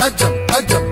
ajam, ajam.